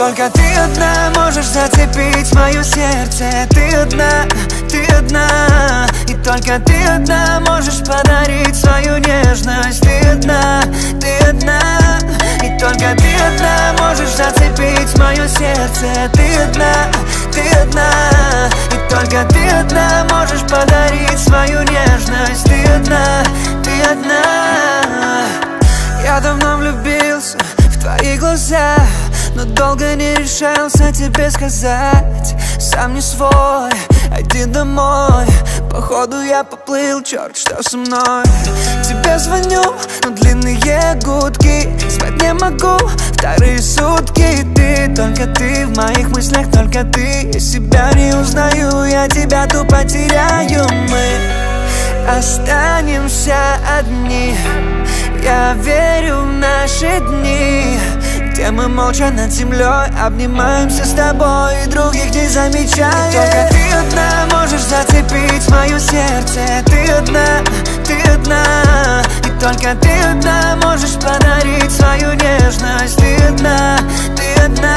только ты одна можешь зацепить мое сердце. Ты одна, ты одна И только ты одна можешь подарить свою нежность. Ты одна, ты одна И только ты одна можешь зацепить мое сердце. Ты одна, ты одна И только ты одна можешь подарить свою нежность. Ты одна, ты одна. Я давно влюбился в твои глаза но долго не решался тебе сказать. Сам не свой, иди домой. Походу я поплыл, черт, что со мной? Тебе звоню, но длинные гудки. Спать не могу, вторые сутки. Ты, только ты в моих мыслях, только ты. Я себя не узнаю, я тебя тупо теряю. Мы останемся одни. Я верю в наши дни мы молча над землей Обнимаемся с тобой и других не замечаем Только ты одна можешь зацепить мое сердце. Ты одна, ты одна. И только ты одна можешь подарить свою нежность. Ты одна, ты одна.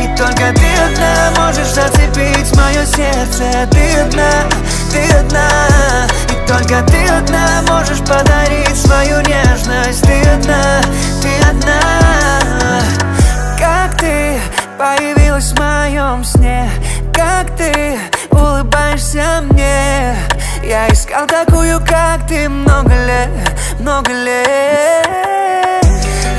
И только ты одна можешь зацепить мое сердце. Ты одна, ты одна. И только ты появилась в моем сне. Как ты улыбаешься мне? Я искал такую, как ты много лет, много лет.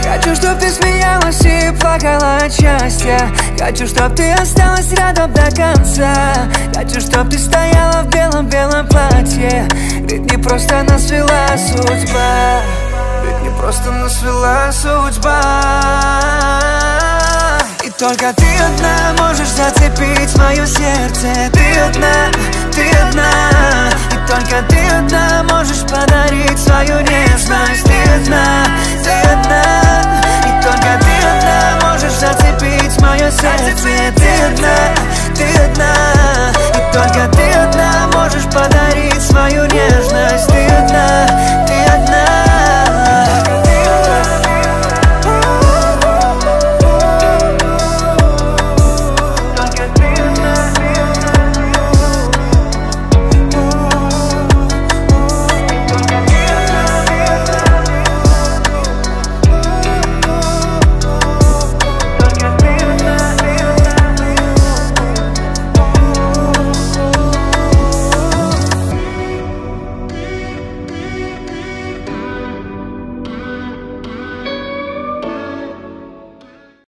Хочу, чтоб ты смеялась и плакала от счастья. Хочу, чтоб ты осталась рядом до конца. Хочу, чтоб ты стояла в белом-белом платье. Ведь не просто нас свела судьба. Ведь не просто нас свела судьба только ты одна можешь зацепить мое сердце. Ты одна, ты одна. И только ты одна можешь подарить свою нежность. Ты одна, ты одна. И только ты одна можешь зацепить мое сердце. Ты одна, ты одна. И только ты одна можешь подарить свою нежность.